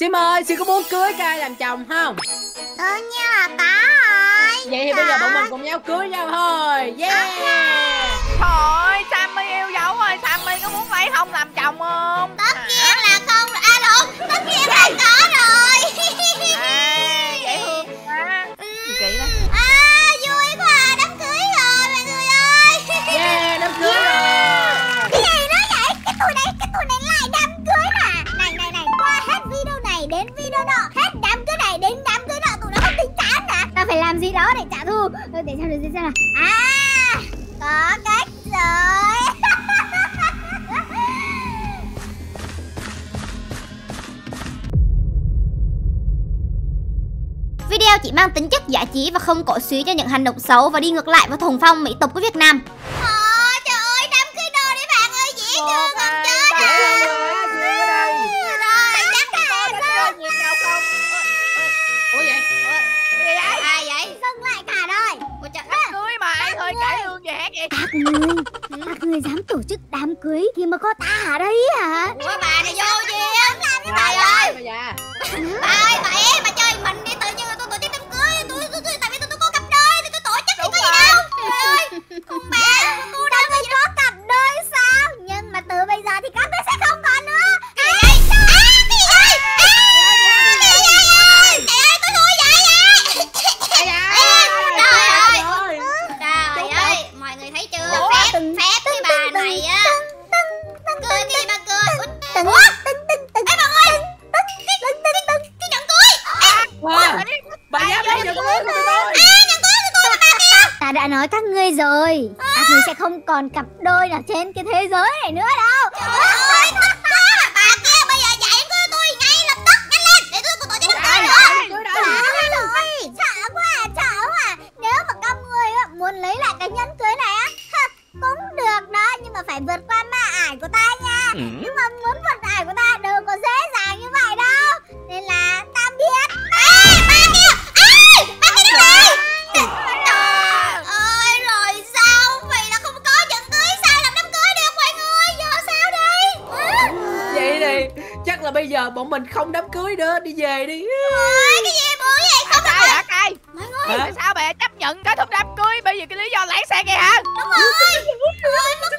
Sim ơi, Sim có muốn cưới cai làm chồng không? Đương nhiên là có rồi Vậy thì bây giờ bọn mình cùng nhau cưới nhau thôi. Yeah. Thôi Sammy yêu dấu rồi Sammy có muốn lấy không làm chồng không? Tất nhiên là không. À lộn Tất nhiên là có rồi. À, dễ thương quá. Gì kỳ đó À vui quá. Đám cưới rồi mọi người ơi. Yeah, đám cưới rồi. Cái gì đó vậy? Cái tụi này Cái tụi này nọ. Hết đám cưới này đến đám cưới nọ, Tụi nó không tính toán hả? Ta phải làm gì đó để trả thù. Thôi Để xem để xem nào. À Có cách rồi. Video chỉ mang tính chất giải trí và không cổ suý cho những hành động xấu và đi ngược lại với thuần phong mỹ tục của Việt Nam. Các người, các người dám tổ chức đám cưới thì mà có ta ở đây hả? Ủa bà này vô Bà vậy ơi bà già Bà ơi, bà ngươi sẽ không còn cặp đôi nào trên cái thế giới này nữa đâu. Trời ơi, tức quá. Bà kia bây giờ dạy cưới tôi ngay lập tức Nhanh lên, để tôi tổ chức đám cưới nữa. Đây rồi, sợ quá à, sợ quá. À. Nếu mà các người á, muốn lấy lại cái nhẫn cưới này á Cũng được đó, nhưng mà phải vượt qua ma ải của ta nha. Nhưng mà muốn vượt giờ bọn mình không đám cưới nữa Đi về đi. Ôi, cái gì bữa vậy? Không Cay hả cay Mọi người. Tại sao bà chấp nhận kết thúc đám cưới? Bởi vì cái lý do lái xe kìa hả? Đúng rồi. Ôi, mất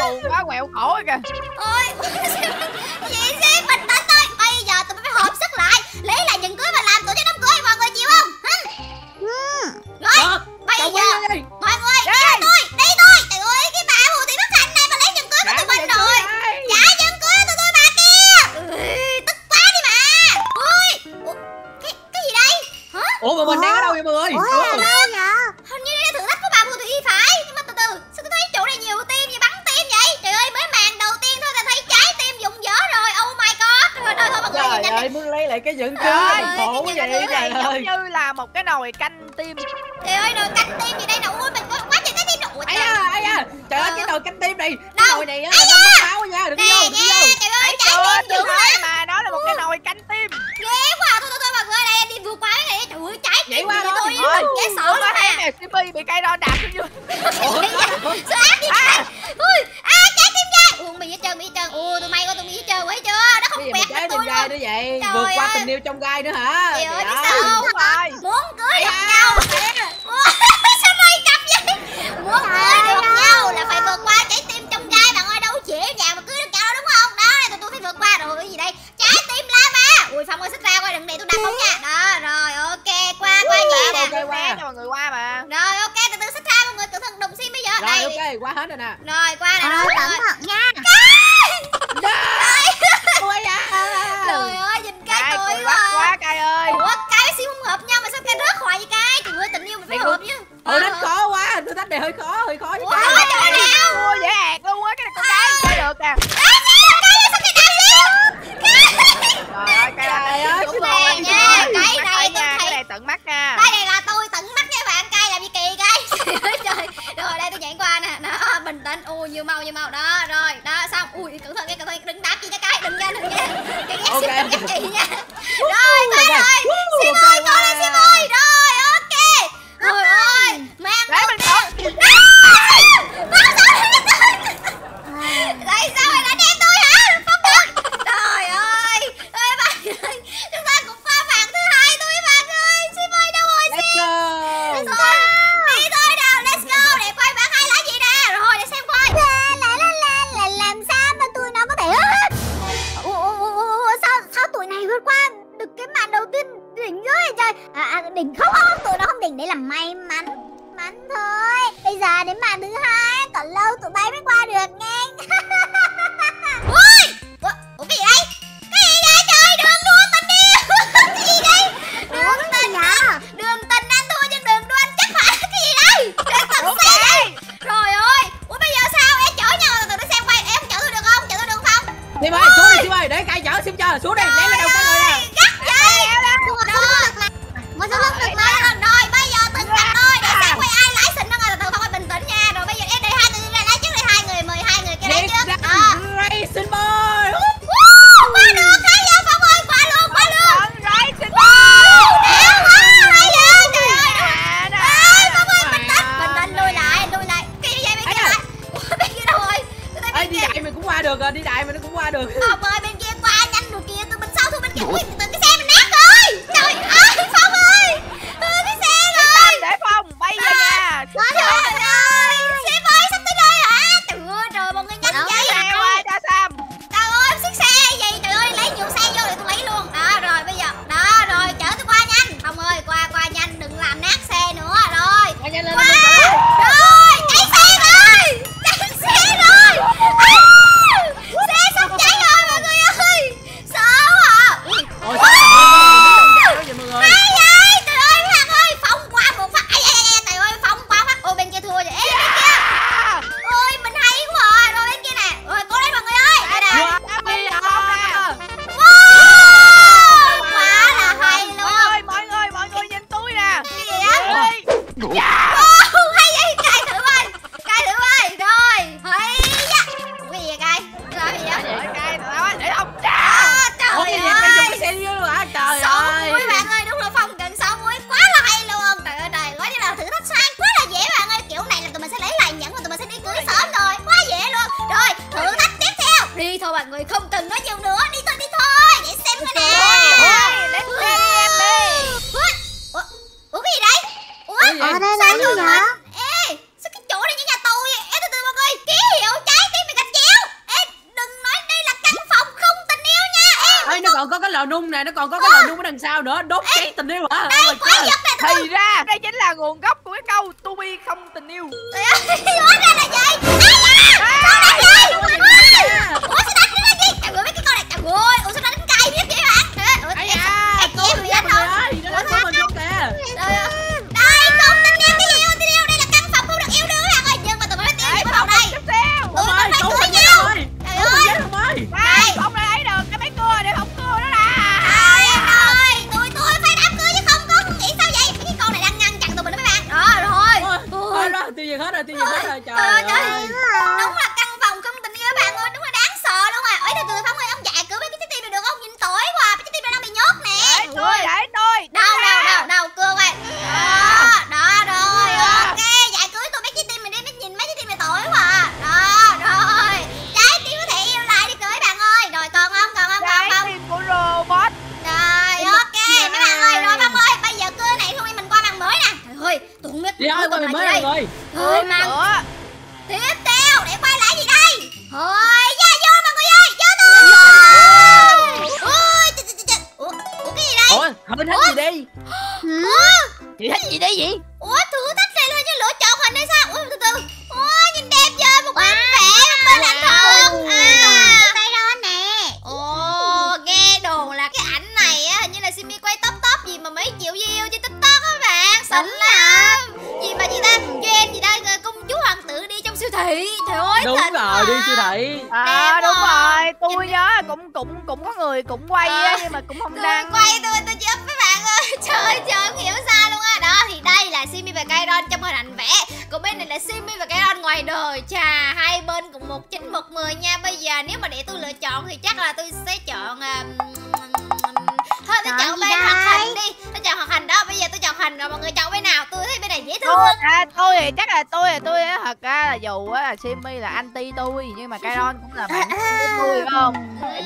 buồn quá quẹo khổ kìa. Ôi Chị Trời ơi muốn lấy lại cái mình ơi, khổ cái vậy trời ơi. giống như là một cái nồi canh tim. Trời ơi nồi canh tim gì đây nè Ui mình có quá trời cái tim ai trời da ai da. Trời ơi Ờ. cái nồi canh tim này cái Đâu? nồi này á là nó mất máu nha đừng vô Nè đừng vô ơi Thấy trái chưa dữ nói mà đó là một cái nồi canh tim. Ghê quá. À. Thôi thôi thôi mọi người đây đi vượt qua cái này Trời ơi trái Vậy tim thôi. tôi Thôi, Dễ sợ luôn à nè Sippy bị cây đo đạp xuống dưới. Sao ác vậy trời? Ui À trái tim gai Ui bị hết trơn bị hết trơn. Ui tụi mày coi tụi mày hết trơn Gì mà quẹt trái tôi gai nữa vậy? Trời vượt qua ơi. tình yêu trong gai nữa hả? Trời ơi, biết sao không? Rồi Muốn cưới được À. nhau Sao đây cặp vậy? Muốn cưới được nhau là phải vượt qua trái tim trong gai Bạn ơi? Đâu dễ dàng mà cưới được nhau đúng không? Đó này tụi tôi phải vượt qua rồi cái gì đây? Trái tim lava Ui Phong ơi xích ra coi đừng để tôi đạp không nha. Đó rồi ok qua qua nhẹ nè. ok, qua. Cho mọi người qua mà. Rồi ok từ từ xích ra mọi người cẩn thận đụng sim bây giờ. Rồi Đây. ok qua hết rồi nè. Rồi qua nè rồi rồi thận nha. ôi da Trời ơi nhìn cái Cay tôi cười quá bắt à. quá cay ơi. Ủa cái với sim không hợp nhau mà sao cái rớt hoài vậy cái Trời ơi tình yêu mình phải hợp chứ. Ừ nó khó quá. Thử thách này hơi khó hơi khó chứ nung này nó còn có cái lò nung ở đằng sau nữa. Đốt cháy tình yêu hả? oh thì ra đây chính là nguồn gốc của cái câu tôi không tình yêu hóa ra là vậy. cũng cũng cũng có người cũng quay á ờ. nhưng mà cũng không đăng. quay tôi tôi chỉ up với bạn ơi. Trời ơi trời không hiểu sao luôn á. Đó thì đây là simi và kairon trong hình ảnh vẽ. Còn bên này là simi và kairon ngoài đời. Chà hai bên cùng một chín một mười nha. Bây giờ nếu mà để tôi lựa chọn thì chắc là tôi sẽ chọn um, thôi tôi chọn, bên học hành đi. Tôi chọn học hành đó. Bây giờ tôi chọn hành rồi. Mọi người chọn bên nào? Tôi thấy dễ thương thôi, à, tôi thì chắc là tôi là tôi á thật ra là dù á là simi là anti tôi nhưng mà Kairon cũng là bạn tôi không?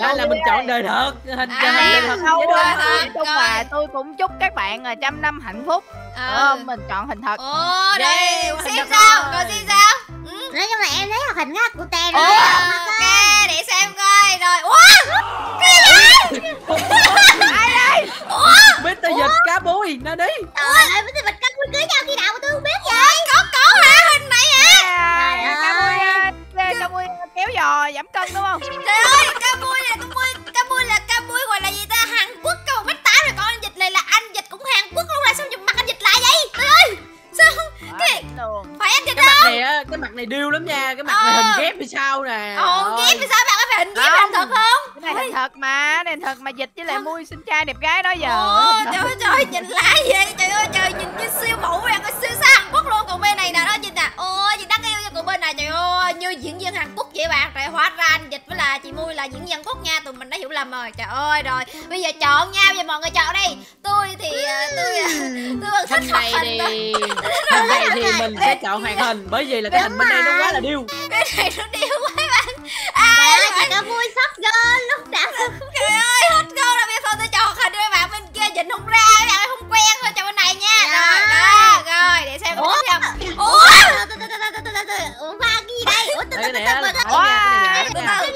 Nên là mình chọn đời thật hình cho hình à, thật không? chung là tôi cũng chúc các bạn là trăm năm hạnh phúc ờ. mình chọn hình thật. Ồ đây xem sao rồi xem sao. Nói chung là em thấy hoạt hình rất của tè rồi ok để xem coi. Rồi ủa? Cái gì ai đây? Ủa mít tao giật cá búi nó đi. Trời ơi với lại mui xinh trai đẹp gái đó giờ. Ồ, trời ơi, trời nhìn lạ vậy. Trời ơi, trời, nhìn như siêu mẫu vậy. Cái siêu xa Hàn Quốc luôn. Còn bên này nè, đó nhìn nè. Ôi, chị đăng yêu cho còn bên này Trời ơi, như diễn viên Hàn Quốc vậy bạn. Trời hóa ra anh dịch với là chị Mui là diễn viên Hàn Quốc nha. Tụi mình đã hiểu lầm rồi. Trời ơi, rồi. Bây giờ chọn nhau giờ mọi người chọn đi. Tôi thì, ờ, tôi, ờ, tôi vẫn thích này hình thì hình này thì mình sẽ chọn hoạt hình. Bởi vì là cái hình bên đây nó quá là điêu. Cái này nó điêu quá À, Trời bạn có vui sắp girl lúc đã Trời ơi, hết cô là bây giờ tôi chọn hình cho các bạn bên kia nhìn không ra Các bạn không quen thôi chọn bên này nha. Rồi, đó, rồi, để xem Ủa? tiếp theo. Ủa, Ủa? Pha cái gì đây? Ủa từ từ từ từ từ.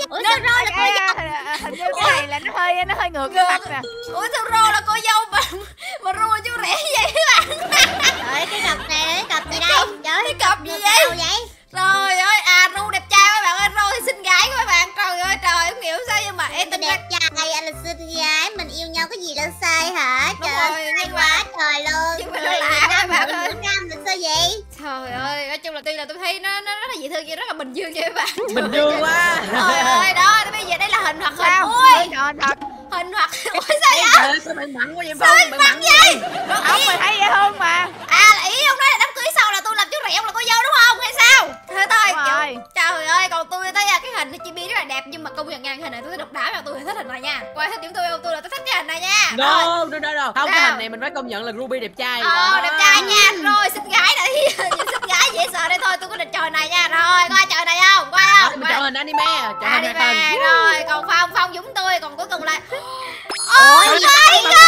Ủa sao rô là cô à, hình như cái này là nó hơi nó hơi ngược cái mặt nè. Ủa sao rô là cô dâu mà là tôi thấy nó nó rất là dễ thương nhưng rất là bình dương nha các bạn. Bình dương quá. Trời ơi đó bây giờ đây là hình hoạt hình sao? Ui. Thật hình hoạt Ủa sao vậy? Trời ơi, sao mày mặn quá vậy phong mày mặn vậy? không mày thấy dễ thương mà? À là ý ông nói là đám cưới sau là tôi làm chú rể ông là cô dâu đúng không hay sao? Thôi thôi kiểu-. Trời. ơi còn tôi thấy là cái hình chi bi rất là đẹp Nhưng mà công nhận cái hình này tôi thấy độc đáo mà tôi thích hình này nha. Qua thích điểm tôi không tôi là tôi thích cái hình này nha. Rồi. no no no. No không cái Sao? hình này mình phải công nhận là ruby đẹp trai. Ờ đẹp trai nha. Rồi xinh gái này anime À? Hình rồi còn Phong Phong dũng tôi còn cuối cùng là Ôi, Ôi god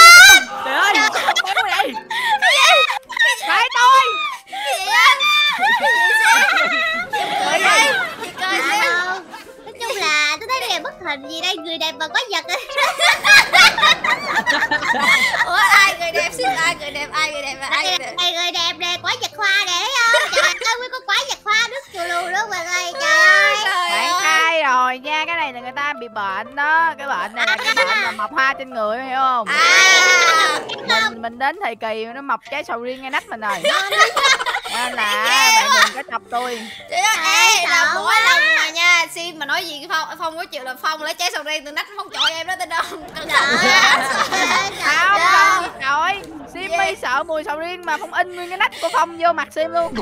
người ta bị bệnh đó. Cái bệnh này là cái bệnh là mọc hoa trên người hiểu không? À mình mình đến thời kỳ nó mọc trái sầu riêng ngay nách mình rồi. Nên là bạn đừng có chọc tôi. Trời ơi ê là mỗi lần mà nha Sim mà nói gì Phong Phong có chịu là Phong lấy trái sầu riêng từ nách Phong chọi em đó tin không? Trời không Dạ. Simmy sợ mùi sầu riêng mà không in nguyên cái nách của phong vô mặt sim luôn.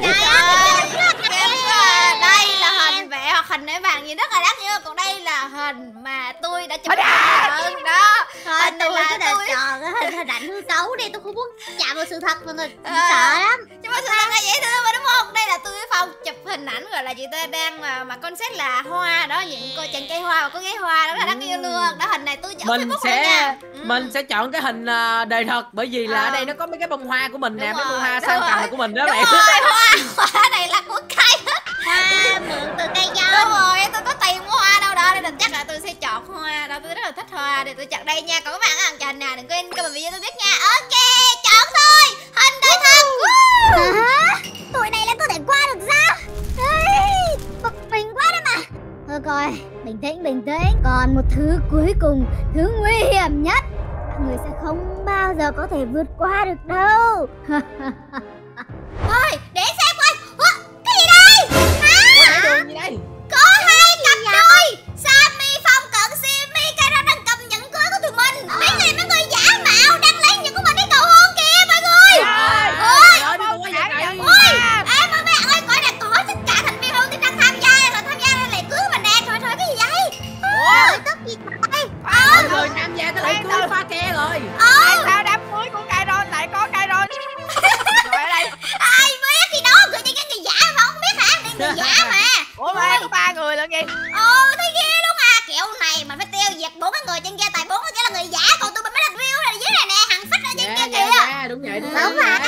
À, đây là hình vẽ hoặc hình để bạn nhìn rất là đáng yêu còn đây là hình mà tôi đã chụp đó Thôi Hình tôi là cứ để tôi. chọn cái hình hình ảnh hư xấu đi, tôi không muốn chạm vào sự thật người. Tôi À. sợ lắm. nhưng mà sự thật là dễ thương mà đúng không đây là tôi với phong chụp hình ảnh gọi là chị ta đang mà mà concept là hoa đó những cô chàng cây hoa và có ghé hoa đó là đáng yêu luôn đó hình này tôi chọn mình sẽ Ừ. mình sẽ chọn cái hình à, đời thật bởi vì là Ờ. ở đây nó có mấy cái bông hoa của mình nè mấy bông hoa sang cầm của mình đó rồi hoa hoa này là của cây Hoa mượn từ cây đúng dâu. rồi tôi có tiền mua hoa đâu đó nên là chắc là tôi sẽ chọn hoa đó tôi rất là thích tôi chọn đây nha còn các bạn ăn chọn nào đừng quên comment video tôi biết nha ok chọn thôi hình đôi thật Woo! Hả? Tụi này là có thể qua được sao? Bình mình quá đấy mà. Thôi coi, bình tĩnh, bình tĩnh. Còn một thứ cuối cùng, thứ nguy hiểm nhất. Mọi người sẽ không bao giờ có thể vượt qua được đâu. đúng vậy đúng Đúng rồi,